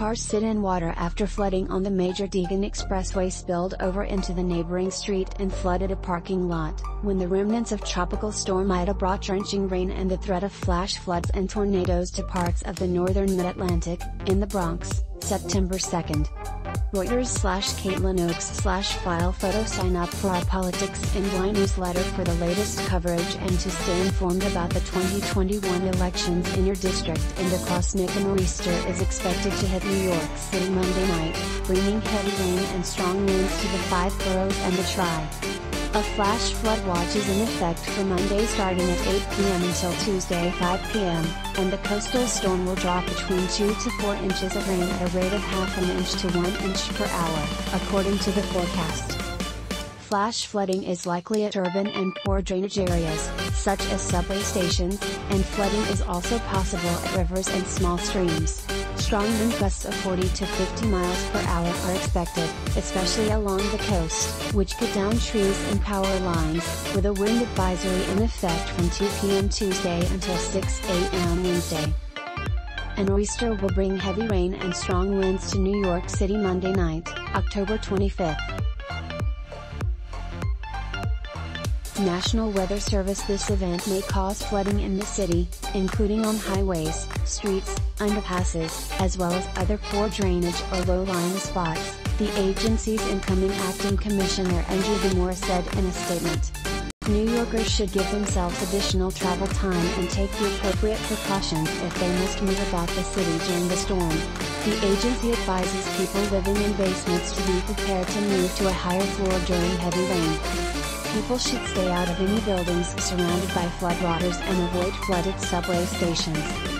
cars sit in water after flooding on the major Deegan Expressway spilled over into the neighboring street and flooded a parking lot, when the remnants of Tropical Storm Ida brought drenching rain and the threat of flash floods and tornadoes to parts of the northern mid-Atlantic, in the Bronx, September 2nd. Reuters slash Caitlin Ochs slash file photo sign up for our Politics and Why newsletter for the latest coverage and to stay informed about the 2021 elections in your district and across Nick and Easter is expected to hit New York City Monday night, bringing heavy rain and strong winds to the five boroughs and the Tri. A flash flood watch is in effect for Monday starting at 8 p.m. until Tuesday 5 p.m., and the coastal storm will drop between 2 to 4 inches of rain at a rate of half an inch to 1 inch per hour, according to the forecast. Flash flooding is likely at urban and poor drainage areas, such as subway stations, and flooding is also possible at rivers and small streams. Strong wind gusts of 40 to 50 miles per hour are expected, especially along the coast, which could down trees and power lines, with a wind advisory in effect from 2 p.m. Tuesday until 6 a.m. Wednesday. A nor'easter will bring heavy rain and strong winds to New York City Monday night, October 25th. National Weather Service This event may cause flooding in the city, including on highways, streets, underpasses, as well as other poor drainage or low-lying spots, the agency's incoming acting commissioner Andrew D'Amora said in a statement. New Yorkers should give themselves additional travel time and take the appropriate precautions if they must move about the city during the storm. The agency advises people living in basements to be prepared to move to a higher floor during heavy rain. People should stay out of any buildings surrounded by floodwaters and avoid flooded subway stations.